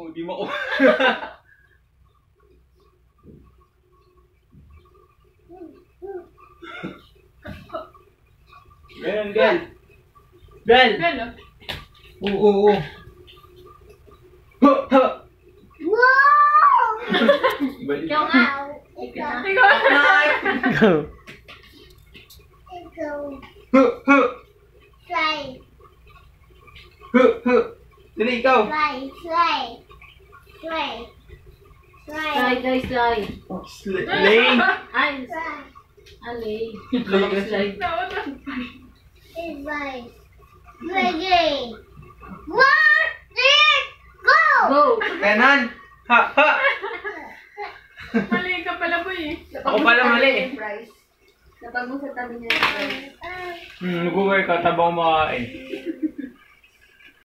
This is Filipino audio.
Oh, di mo Ganun, Bel. Bel! Hello. Oo, oo, oo. Wow! Ikaw nga. Ikaw. Ikaw. Go. Ikaw. Ha, ha. Fly. Ha. Dali, ikaw. Fly. Fly. Fly. Slide, Fly. guys, slide. Sl- Lay. Ay, alay. Lay ka Slide. Fly. Fly. One, two, go! Go! Kanan. Ha, ha. Mali ka pala po eh. Ako pala mali eh. Kapag mo sa tabi niya yung prize. Hmm, nag-work ka tabang kumakain.